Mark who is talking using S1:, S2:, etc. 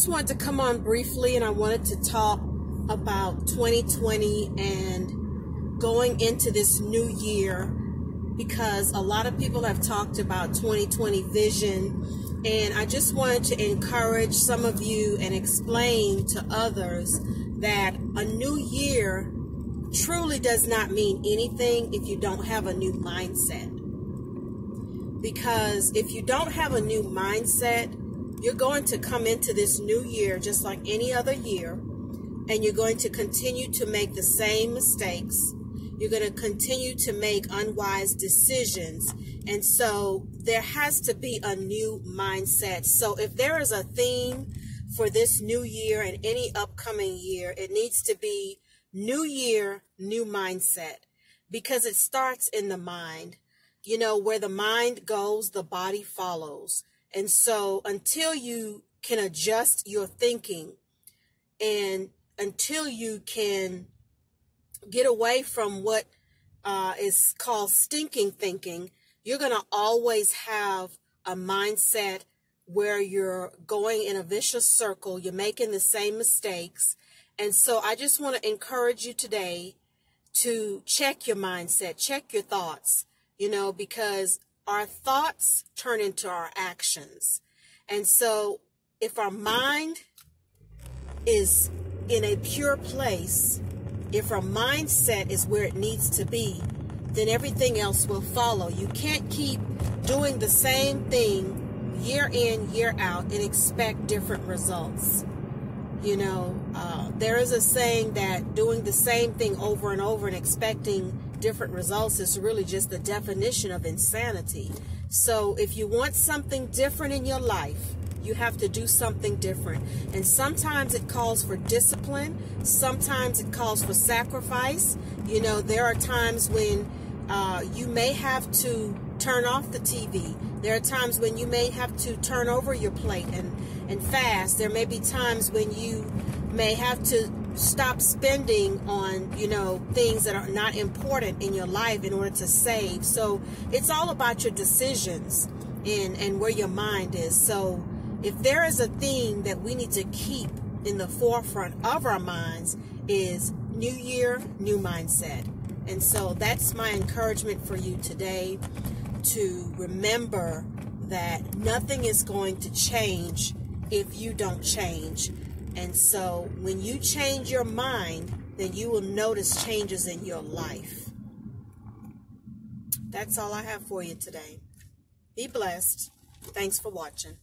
S1: just wanted to come on briefly and I wanted to talk about 2020 and going into this new year because a lot of people have talked about 2020 vision and I just wanted to encourage some of you and explain to others that a new year truly does not mean anything if you don't have a new mindset. Because if you don't have a new mindset, you're going to come into this new year just like any other year, and you're going to continue to make the same mistakes. You're going to continue to make unwise decisions. And so there has to be a new mindset. So if there is a theme for this new year and any upcoming year, it needs to be new year, new mindset because it starts in the mind. You know, where the mind goes, the body follows. And so until you can adjust your thinking and until you can get away from what uh, is called stinking thinking, you're going to always have a mindset where you're going in a vicious circle, you're making the same mistakes. And so I just want to encourage you today to check your mindset, check your thoughts, you know, because our thoughts turn into our actions. And so if our mind is in a pure place, if our mindset is where it needs to be, then everything else will follow. You can't keep doing the same thing year in, year out and expect different results. You know, uh, there is a saying that doing the same thing over and over and expecting different results is really just the definition of insanity. So if you want something different in your life, you have to do something different. And sometimes it calls for discipline. Sometimes it calls for sacrifice. You know, there are times when uh, you may have to turn off the TV. There are times when you may have to turn over your plate and, and fast. There may be times when you may have to stop spending on, you know, things that are not important in your life in order to save. So it's all about your decisions and, and where your mind is. So if there is a thing that we need to keep in the forefront of our minds is new year, new mindset. And so that's my encouragement for you today to remember that nothing is going to change if you don't change. And so when you change your mind, then you will notice changes in your life. That's all I have for you today. Be blessed. Thanks for watching.